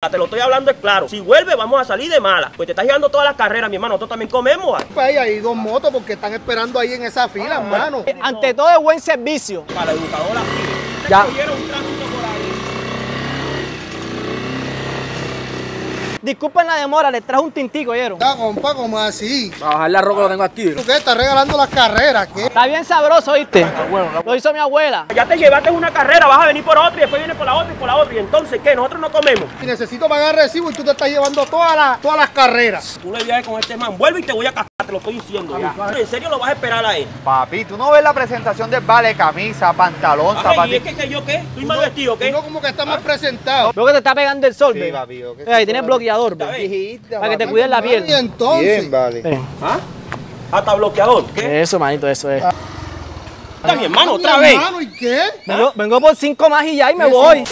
Te lo estoy hablando es claro. Si vuelve, vamos a salir de mala. Pues te estás llevando todas las carreras, mi hermano. Nosotros también comemos. ah. Pues ahí hay dos motos porque están esperando ahí en esa fila, hermano. Ante todo es buen servicio. Para la educadora. Ya. Cogieron un tránsito por ahí. Disculpen la demora, les trajo un tintico, ¿oyeron? Ya, compa, como así? Para bajar la roca lo tengo aquí. ¿Tú qué? ¿Estás regalando las carreras? ¿Qué? Está bien sabroso, ¿viste? Lo hizo mi abuela. Ya te llevaste una carrera, vas a venir por otra y después vienes por la otra y por la otra. Y entonces, ¿qué? Nosotros no comemos. Y necesito pagar recibo y tú te estás llevando todas las, todas las carreras. Tú le viajes con este man. Vuelve y te voy a casar, te lo estoy diciendo. ya. ¿En serio lo vas a esperar a él? Papi, ¿tú no ves la presentación del vale? Camisa, pantalón, Ay, ¿y zapatillas. es que, que yo qué? ¿Estoy mal vestido qué? Uno como que está más presentado. Veo que te está pegando el sol, Sí, ve. papi, yo qué Ve, Ahí tienes bloqueador, ve. Para que te cuides la Y piel. entonces. Bien, vale. ¿Ah? Hasta bloqueador. ¿Qué? Eso, manito, eso es. Está mi hermano, Mi otra vez. hermano, ¿y qué? Vengo, vengo por cinco más y ya y me voy.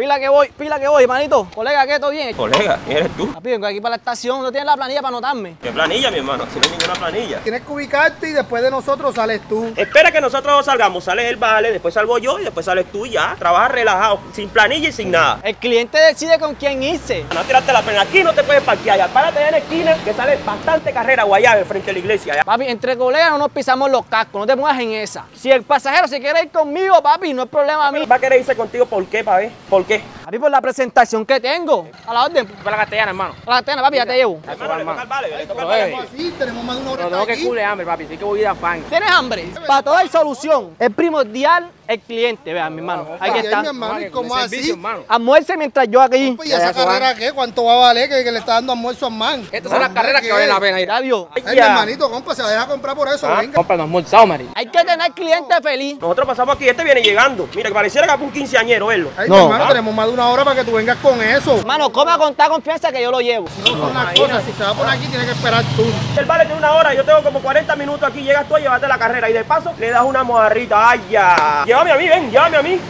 Pila que voy, pila que voy, manito. Colega, ¿qué? ¿Todo bien? Colega, ¿eres tú? Papi, vengo aquí para la estación. No tienes la planilla para anotarme. ¿Qué planilla, mi hermano? Si no hay ninguna planilla. Tienes que ubicarte y después de nosotros sales tú. Espera que nosotros salgamos. Sale el vale, después salgo yo y después sales tú y ya. Trabajas relajado, sin planilla y sin nada. El cliente decide con quién irse. No tiraste la pena. Aquí no te puedes parquear. Ya párate en la esquina que sale bastante carrera guayaba frente a la iglesia. ya. Papi, entre colegas no nos pisamos los cascos, no te pongas en esa. Si el pasajero se quiere ir conmigo, papi, no es problema a mí. Va a querer irse contigo, ¿por qué, pa' ver? ¿Por qué? Papi, por la presentación que tengo. A la orden. Para la castellana, hermano. A la tena, papi, ya te llevo. Hermano, le toca al vale, le toca vale. Así, tenemos más de una hora Pero tengo que cule hambre, papi. Así que voy a ir a fan. ¿Tienes hambre? Para todo hay solución. Es primordial el cliente, vean, mi hermano. Ahí Ay, está. mi hermano, ¿y cómo así? hermano. Almuerce mientras yo aquí. Pues, ¿Y esa carrera qué? ¿Cuánto va a valer que, que le está dando almuerzo a man? Estas son las carreras que valen la pena vio. Ay, mi hermanito, compa, se va a dejar comprar por eso, venga. Compra los almorzado, Mari. Hay que tener cliente feliz. Nosotros pasamos aquí, este viene llegando. Mira, que pareciera que fue un quinceañero, verlo. Ay, No. mi hermano, tenemos más de una hora para que tú vengas con eso. Hermano, coma con tal confianza que yo lo llevo. No son las cosas, si se va por aquí, tiene que esperar tú. El vale tiene una hora, yo tengo como 40 minutos aquí, llegas tú a llevarte la carrera y de paso le das una mojarrita. ¡Ay, ya! Llévame a mí, ven, llévame a mí.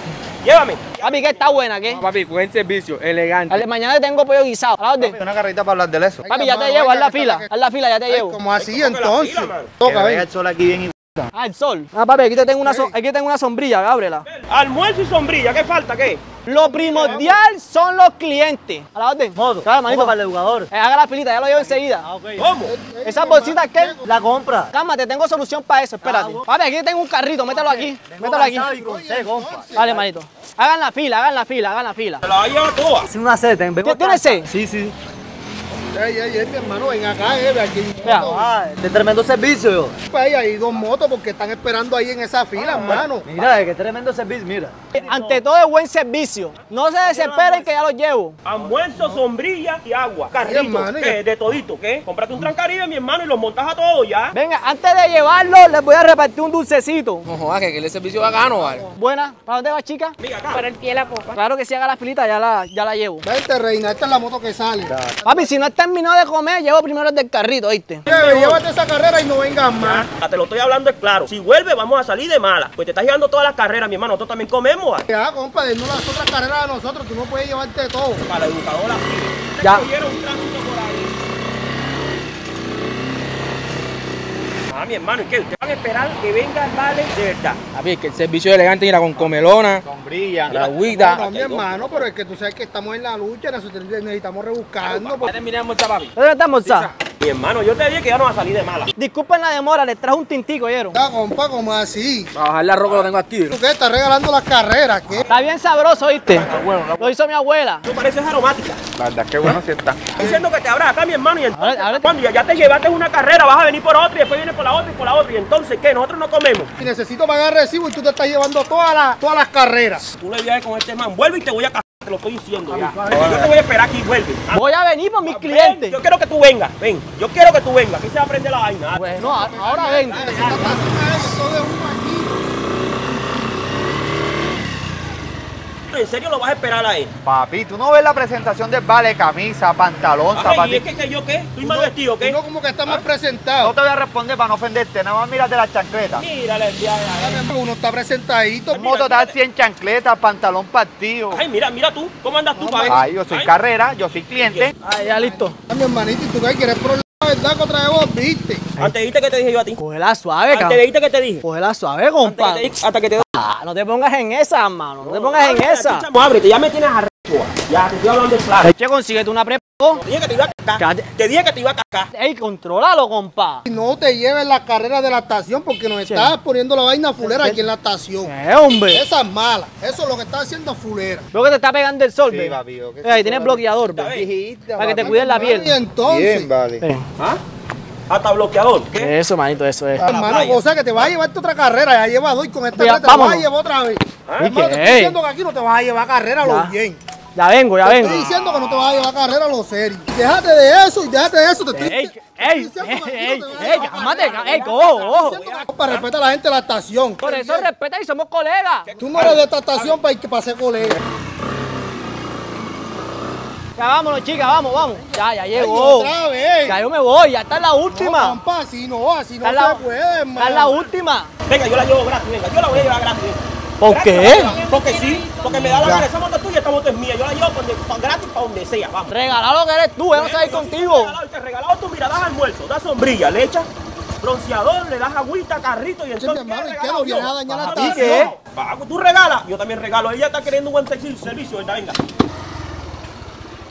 Llévame. Papi, que está buena, ¿qué? Papi, buen servicio, elegante. Dale, mañana te tengo pollo guisado. A la orden. Una carrita para hablar del eso. Papi, ya te llevo, haz la fila. Haz la fila, ya te llevo. como así, entonces. Toca, ven. el sol aquí bien Ah, el sol. Ah, papi, aquí te tengo una, so- aquí tengo una sombrilla, ábrela. Almuerzo y sombrilla, ¿qué falta? ¿Qué? Lo primordial son los clientes. A la orden. Claro, manito. para el educador. Eh, haga la filita, ya lo llevo enseguida. ¿Cómo? Esas bolsitas, ¿qué? La compra. Cálmate, tengo solución para eso, espérate. Papi, aquí tengo un carrito, mételo aquí. Mételo aquí. y con C, compa. Dale, manito. Hagan la fila, hagan la fila, hagan la fila. Se la va a llevar toda. Sin una vengo ¿Tienes. C? Sí, sí. Ey, ey, ey, mi hermano, ven acá, eh, aquí. Vea. Ah, de tremendo servicio, yo. Pues ahí hay dos motos porque están esperando ahí en esa fila, hermano. Mira, qué tremendo servicio, mira. Ante todo es buen servicio. No se desesperen que ya los llevo. Almuerzo, sombrilla y agua. Carrito, de todito, ¿qué? Cómprate un trancaribe, mi hermano, y los montas a todos ya. Venga, antes de llevarlo, les voy a repartir un dulcecito. No jodas, que el servicio bacano, vale. Buena, ¿para dónde vas, chica? Mira acá. Para el pie de la popa. Claro que si haga la filita, ya la, ya la llevo. Vente, reina, esta es la moto que sale. Papi, si no has terminado de comer, llevo primero el del carrito, ¿oíste? Llévate esa carrera y no vengas más. Te lo estoy hablando es claro. Si vuelve, vamos a salir de mala. Pues te estás llevando todas las carreras, mi hermano. Nosotros también comemos. ah. Ya, compa, no las otras carreras a nosotros, tú no puedes llevarte todo. Para la educadora sí. Ya. Un tránsito por ahí. Ah, mi hermano, ¿y qué? Ustedes van a esperar que venga el vale de verdad. Papi, es que el servicio elegante, mira, con comelona, sombrilla. la agüita. No, mi hermano, pero es que tú sabes que estamos en la lucha, nosotros necesitamos rebuscando. Ya de almorzar, papi. ¿Dónde está almorzar? Mi hermano, yo te dije que ya no va a salir de mala. Disculpen la demora, les trajo un tintico, ¿oyeron? Ya, compa, como así? Para bajar la roca lo tengo aquí. ¿Tú qué? ¿Estás regalando las carreras? ¿Qué? Está bien sabroso, ¿oíste? Lo hizo mi abuela. Tú pareces aromática. La verdad que bueno sí está. Estoy diciendo que te abras acá, mi hermano, y entonces, Ahora- ahora- cuando ya, ya te llevaste una carrera, vas a venir por otra y después vienes por la otra y por la otra. Y entonces, ¿qué? Nosotros no comemos. Y necesito pagar recibo y tú te estás llevando todas las, todas las carreras. Tú le viajes con este man. Vuelve y te voy a casar, te lo estoy diciendo ya. Yo te voy a esperar aquí, vuelve. Voy a venir por mis ven, clientes. Yo quiero que tú vengas, ven. Yo quiero que tú vengas. Aquí se va a prender la vaina. Bueno, ahora ven. Esta taza, todo de uno aquí. ¿En serio lo vas a esperar a él? Papi, ¿tú no ves la presentación del vale? Camisa, pantalón, Ay, ¿y es zapatillas. que, que yo qué? ¿Estoy mal vestido qué? Uno como que está más No presentado. te voy a responder para no ofenderte, nada más mírate las chancletas. Mírale, ya. Uno está presentadito. Un mototaxi en chancletas, pantalón partido. Ay, mira, mira tú. ¿Cómo andas tú, padre? Ay, yo soy carrera, yo soy cliente. Ay, ya listo. Ah, mi hermanito, ¿y tú qué quieres problema, verdad, que otra vez vos viste? Antes dijiste que te dije yo a ti. Cógela suave, Antes cabrón. dijiste que te dije. Cógela suave, Antes compadre. Hasta que te Ah, no te pongas en esa, hermano. No te pongas en esa. Chamo, ábrete, ya me tienes arrecho. Ya, te estoy hablando en claro. Leche, consíguete una prepo. Te dije que te iba a cacar. Cállate. Te dije que te iba a cacar. Ey, contrólalo, compa. No te lleves la carrera de la estación porque nos Che. estás poniendo la vaina fulera aquí en la estación. Eh, hombre. Esa es mala. Eso es lo que está haciendo fulera. Veo que te está pegando el sol, Sí, ve. sí, tienes bloqueador, ve. Para que te cuides la Y piel. entonces, Bien, vale. ¿Ah? Hasta bloqueador. ¿Qué? Eso, manito, eso es. hermano, o sea que te vas a llevarte otra carrera. Ya llevas dos y con esta Ya, te vas a llevar otra vez. ¿Ah? Hermano, te estoy diciendo que aquí no te vas a llevar carrera a Ya. lo bien. Ya vengo, ya Te vengo. estoy diciendo que no te vas a llevar carrera a lo serio. Y déjate de eso y déjate de eso. Te estoy, Ey, te ey, estoy diciendo ey, no ey, llevar cálmate, ey, ojo, ojo. Para respetar a la gente de la estación. Por eso respeta y somos colegas. Tú no eres de esta estación para que pase colega. Ya vámonos, chicas, vamos, vamos. Ya, ya Ay, llegó. otra vez. Ya yo me voy, ya está en la No, última. compa, así no, así no la, se puede, hermano. está en la última. Venga, yo la llevo gratis, venga. Yo la voy a llevar gratis. ¿Por Gratis, qué? Porque sí, porque me da la gana. Esa moto es tuya, esta moto es mía. Yo la llevo gratis para donde sea, vamos. Regalado que eres tú, vamos a ir Yo sí contigo. regalado, te regalado tú, mira, das almuerzo, das sombrilla, le echas bronceador, le das agüita, carrito y entonces. mi hermano, ¿y qué? ¿No vienes yo? Pago, tú regalas, yo también regalo. Ella está queriendo un buen servicio, servicio, venga, venga.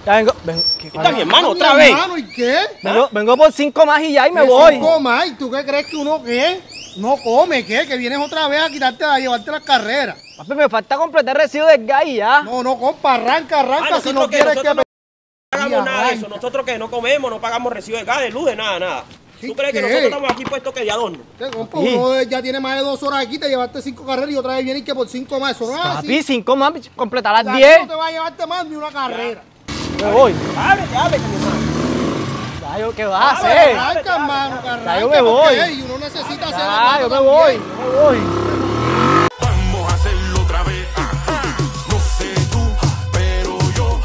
Ya vengo, ven- ¿qué Está mi hermano, otra vez. hermano, ¿y qué? vengo, vengo por cinco más y ya y me ¿Qué voy. cinco más? ¿Y tú qué crees que uno qué? No come, ¿qué? Que vienes otra vez a quitarte, a llevarte las carreras. Papi, me falta completar el recibo del gas y ya. No, no, compa, arranca, arranca Ah, si no quieres que. No pagamos nada de eso, nosotros que no comemos, no pagamos recibo de gas, de luz, de nada, nada. ¿Tú ¿Qué? crees que nosotros estamos aquí puestos que de adorno? ¿Qué, compa? Uno ya tiene más de dos horas aquí, te llevaste cinco carreras y otra vez vienes que por cinco más. Eso no es Papi, así. cinco más, completar las diez. No te va a llevarte más ni una carrera. Me voy. Ábrete, ábrete, mi hermano. ¿qué vas a hacer? Arranca, hermano, arranca. yo me voy. porque, uno necesita hacer yo me voy, yo me voy.